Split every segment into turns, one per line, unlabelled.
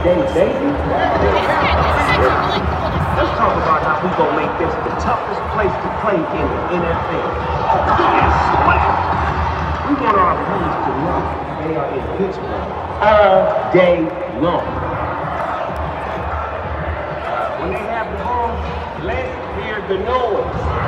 Let's talk about how we gonna make this the toughest place to play in the NFL. We want our opponents to know they are in Pittsburgh all day long. When they have the ball, let's hear the noise.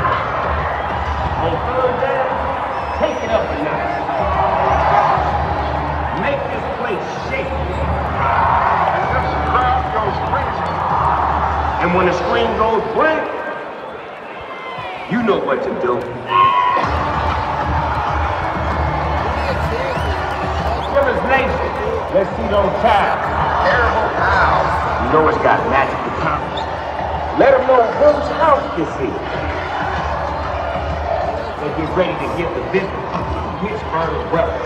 And
when the screen goes blank, you know what to do. Steelers Nation, let's see those towels.
Terrible towels.
You know it's got magical powers. Let them know whose house this is. They get ready to give the business Pittsburgh welcome.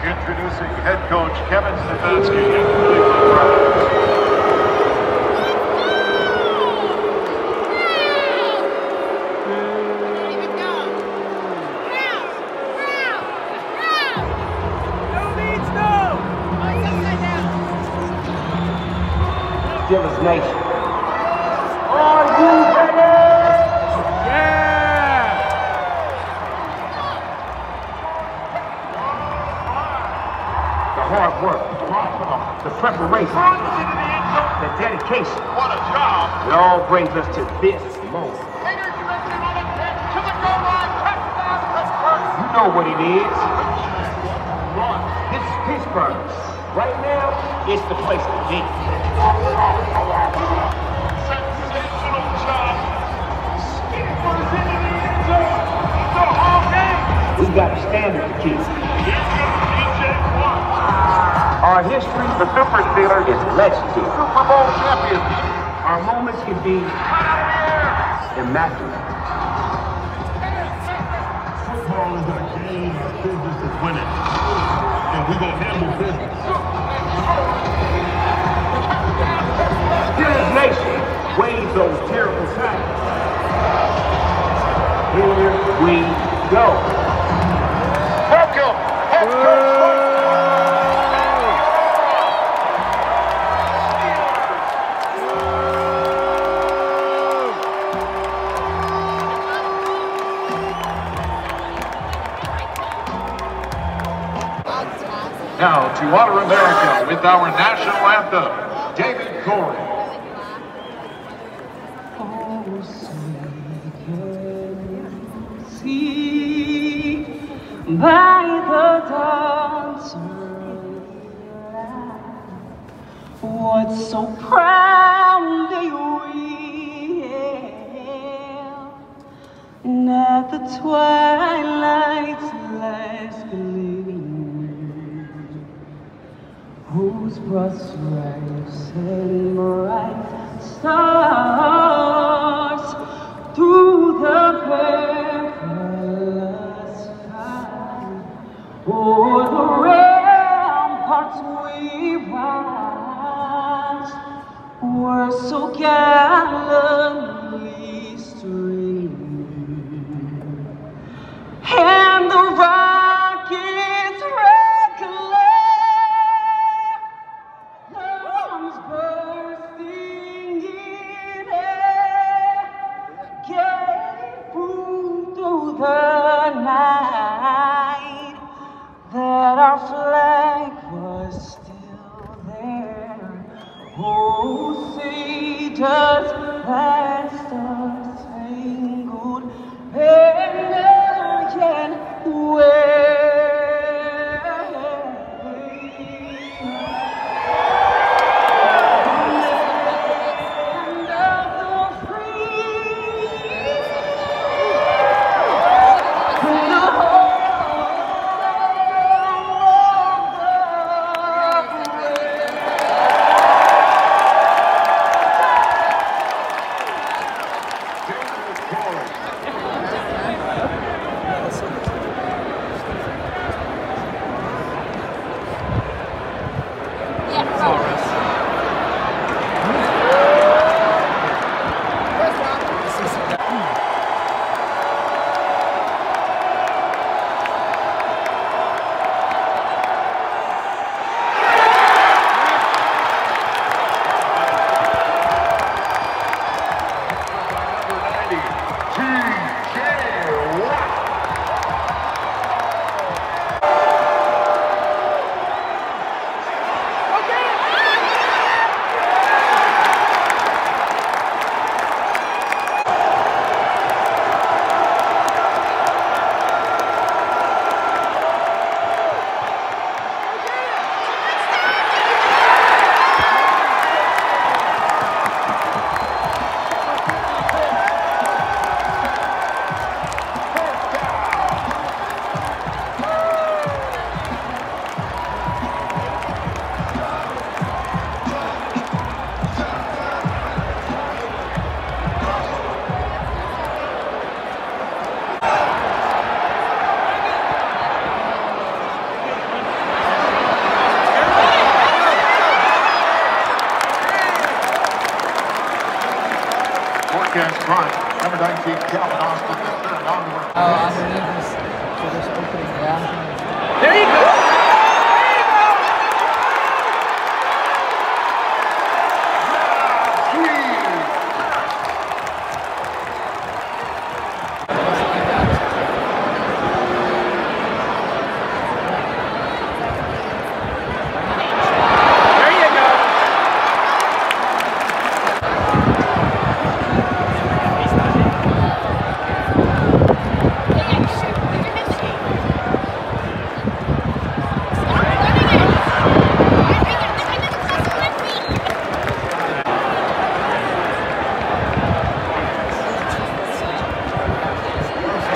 Introducing head coach Kevin Stefanski
Steelers Nation. Are you ready?
Yeah!
The hard work, the preparation, the dedication.
What a job.
It all brings us to this moment. You know what it is. This is Pittsburgh. Right now, it's the place to be.
Steelers,
is legendary.
Super Bowl champions.
Our moments can be
out of the air.
immaculate.
Football is our game, our business is winning. And we're going to handle business.
Steelers Nation, wave those terrible signs. Here we go.
Welcome, Water America with our national anthem, David Corey.
Oh, by the dawn's light, what so proudly we hailed at the twilight. Whose broad stripes and bright stars
19, Calvin Austin, the third onward.
Oh, underneath is so there's opening, yeah.
There you go. There you go.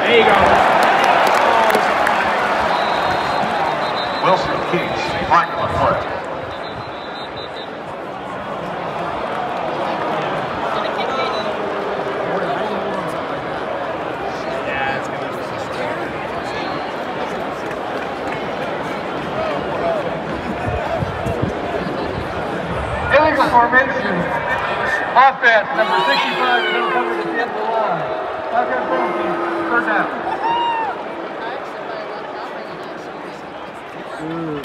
There you go.
Wilson Keats, Franklin Foot.
Illegal formation. Offense, number 65, no cover at the end of the line. Offense penalty, third down.
There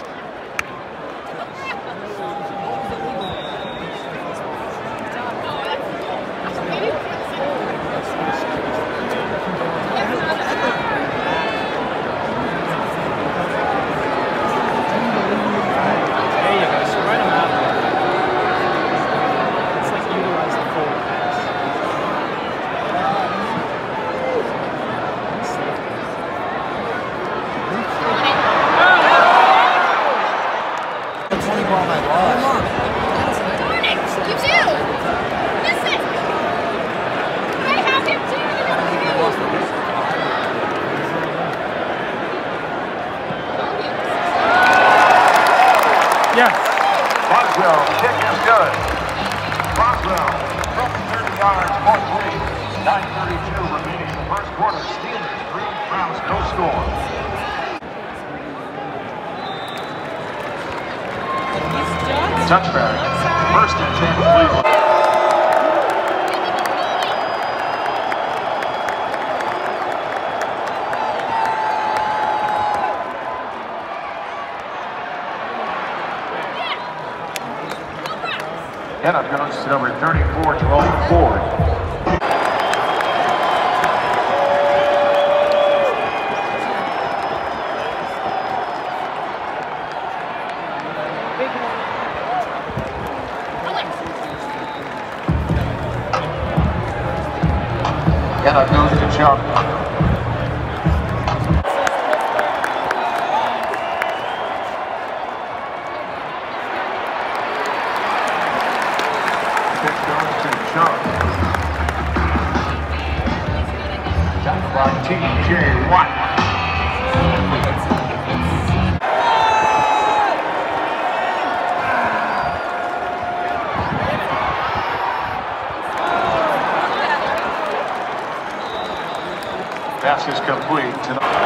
good. Boswell from 30
yards, fourth lead. 9.32 remaining in the first quarter. Steelers, three fouls, no score. Touchback. First and 10. Kenneth goes to number 34, Jerome Ford. Kenneth goes to Chubb. is complete
tonight.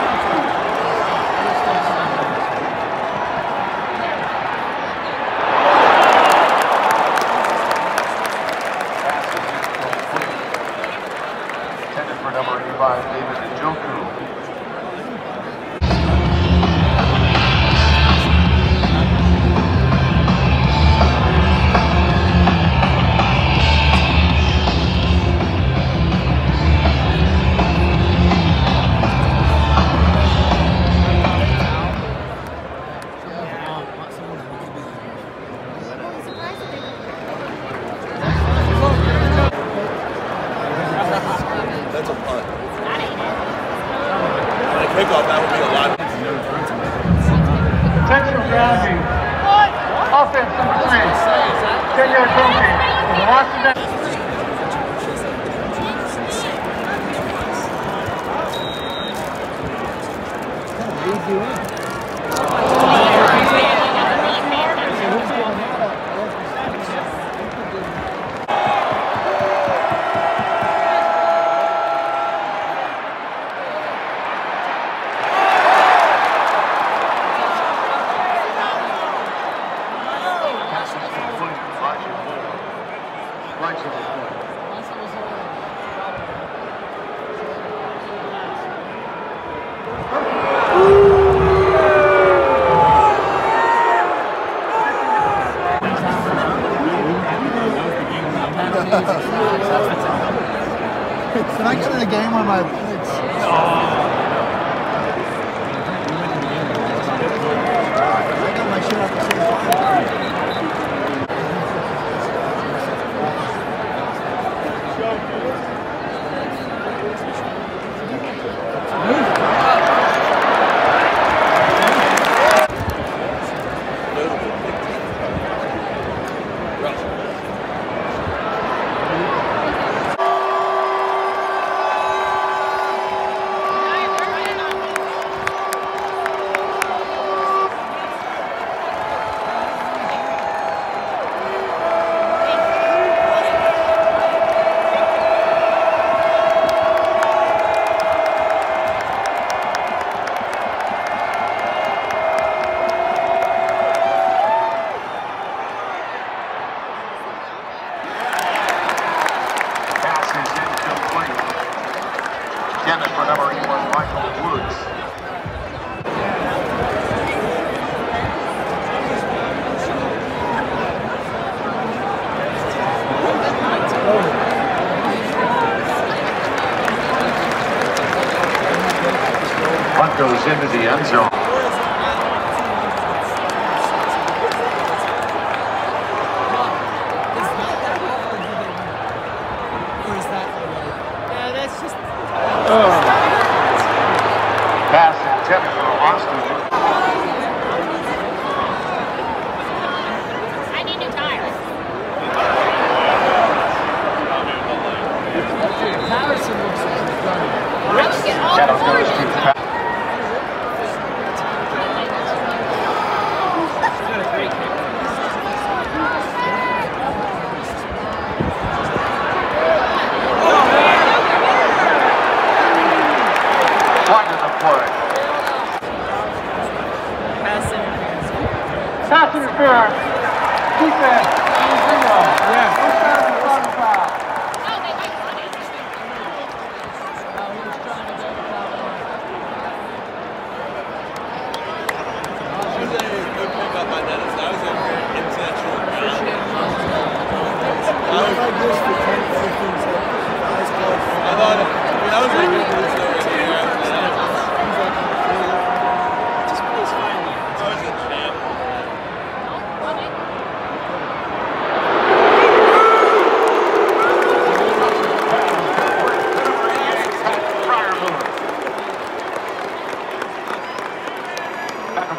Ahmad.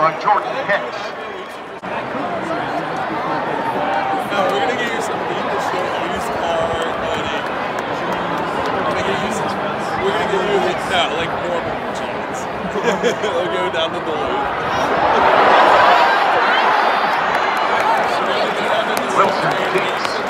By Jordan Hicks.
No, we're gonna get you some deep shit, used car money. We're gonna get you some, we're gonna get you hits out like normal jeans. we'll go down to Duluth.
Wilson Keats.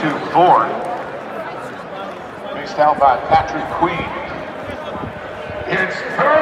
To Ford. Faced out by Patrick Queen. It's third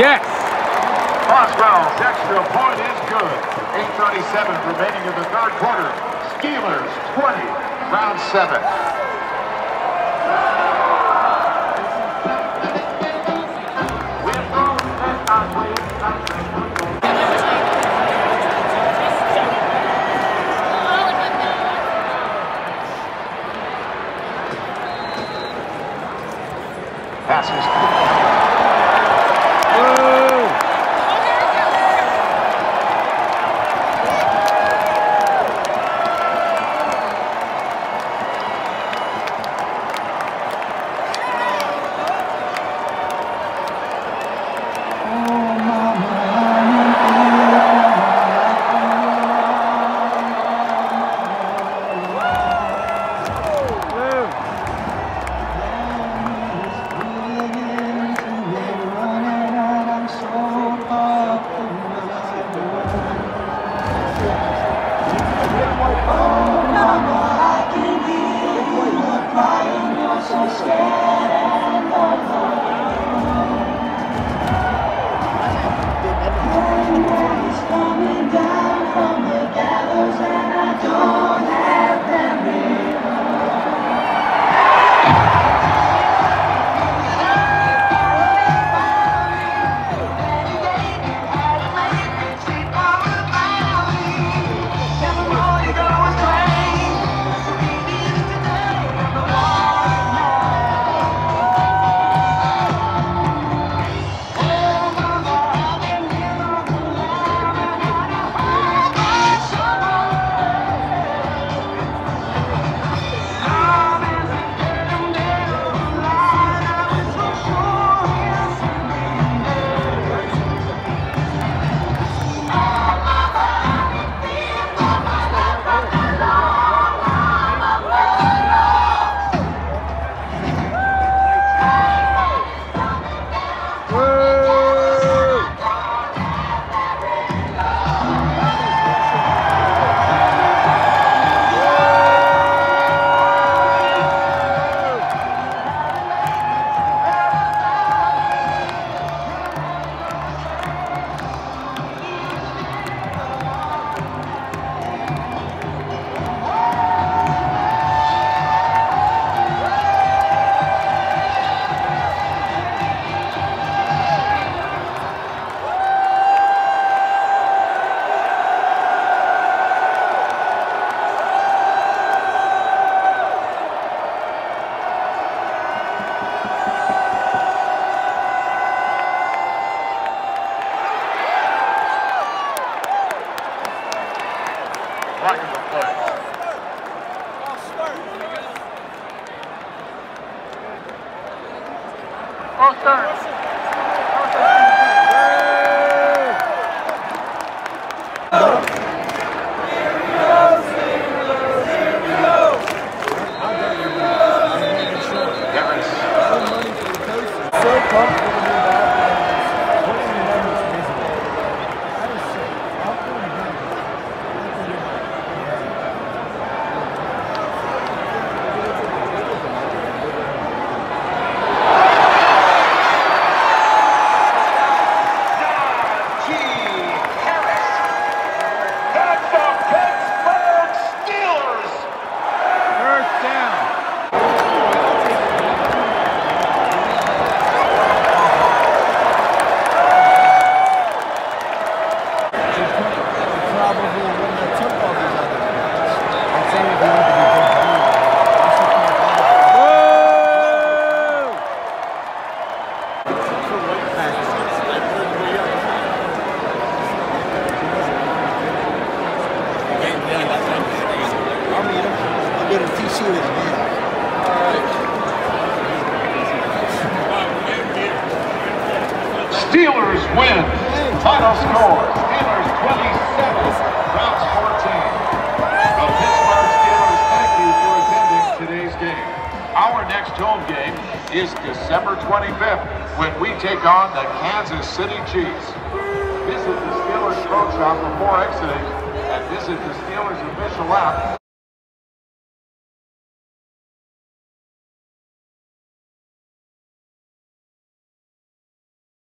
Yes.
Boswell's extra point is good. 8.37 remaining in the third quarter. Steelers 20, round 7.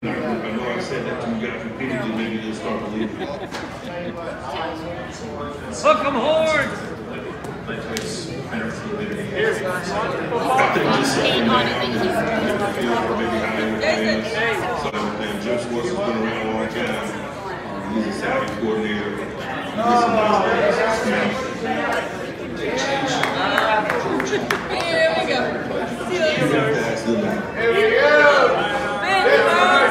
I know I said that to you guys repeatedly, maybe you'll start believing.
Hook 'em horns!
I think just something that the field or maybe how they were. So, and Jim Schwartz has been around a long time. Um, He's a savvy coordinator. He's a nice.
Here we go.
You have to ask them that.
Here we go. Pittsburgh's going to the Super Bowl. Here we go.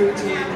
Fifteen.